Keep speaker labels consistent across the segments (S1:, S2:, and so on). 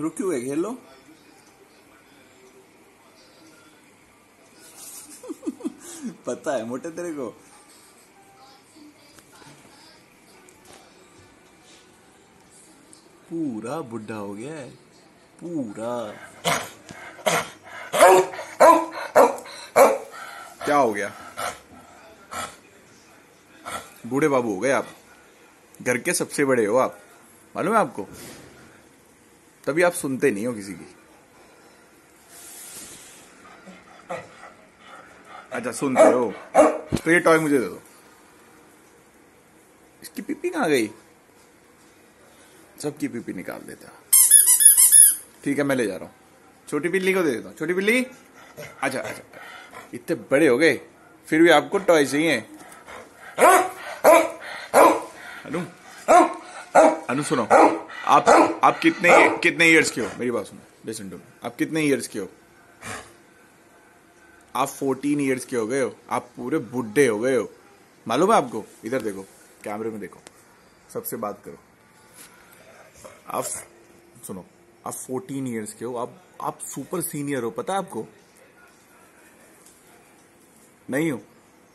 S1: रुकी हुए खेल लो। पता है मोटे तेरे को। पूरा बुढ़ा हो गया है, पूरा। क्या हो गया? बूढ़े बाबू हो गए आप। घर के सबसे बड़े हो आप। मालूम है आपको? तभी आप सुनते नहीं हो किसी की। अच्छा सुनते हो। तो ये टॉय मुझे दे दो। इसकी पिप्पी कहाँ गई? सबकी पिप्पी निकाल देता। ठीक है, मैं ले जा रहा हूँ। छोटी बिल्ली को दे देता हूँ। छोटी बिल्ली अच्छा अच्छा। इतने बड़े हो गए, फिर भी आपको टॉय चाहिए। अनु अनु सुनो। आप आप कितने कितने इयर्स के हो? मेरी बात सुनो। लिसन टू आप कितने इयर्स के हो? आप फोर्टीन इयर्स के हो गए हो? आप पूरे बुढ़े हो गए हो? मालूम है आपको? इधर देखो कैमरे में देखो। सबसे बात करो। आप, सुनो। आप फोर्टीन इयर्स के हो। आप आप सुपर सीनियर हो। पता है आपको? नहीं हो?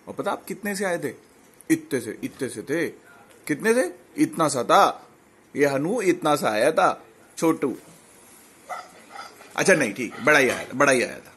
S1: और पता आप कितने से आए थे? इतने से इतने से थे। कितने थे? इतना सा था। ये हनु इतना सा आया था, छोटू। अच्छा नहीं, ठीक, बड़ा ही आया था, बड़ा ही आया था।